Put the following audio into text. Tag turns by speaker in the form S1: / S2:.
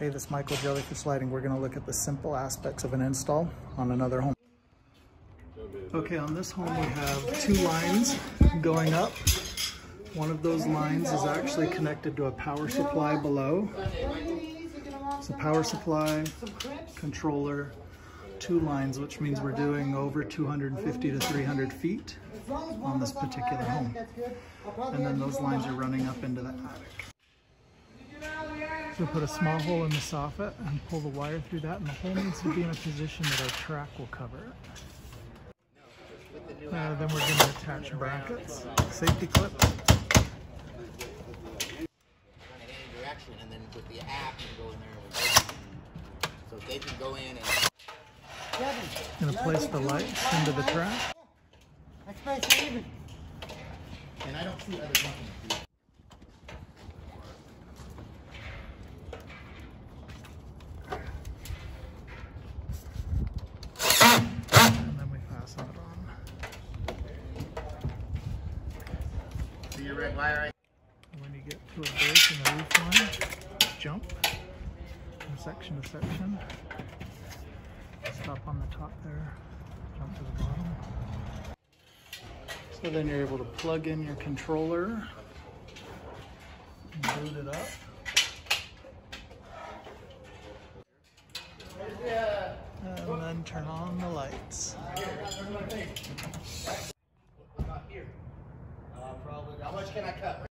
S1: Hey, this is Michael Jellyfish Lighting. We're gonna look at the simple aspects of an install on another home. Okay, on this home we have two lines going up. One of those lines is actually connected to a power supply below. So power supply, controller, two lines, which means we're doing over 250 to 300 feet on this particular home. And then those lines are running up into the attic. So put a small hole in the soffit and pull the wire through that and the hole needs to be in a position that our track will cover it. Uh, then we're going to attach brackets, safety clips.
S2: direction and then with the app and go in there so they can go in and
S1: Going to place the lights into the track.
S2: and I don't see other companies.
S1: And then we fasten it on.
S2: See your red wire
S1: When you get to a break in the roof line, jump from section to section. Stop on the top there, jump to the bottom. So then you're able to plug in your controller, boot it up. And then turn on the lights.
S2: How much can I cut?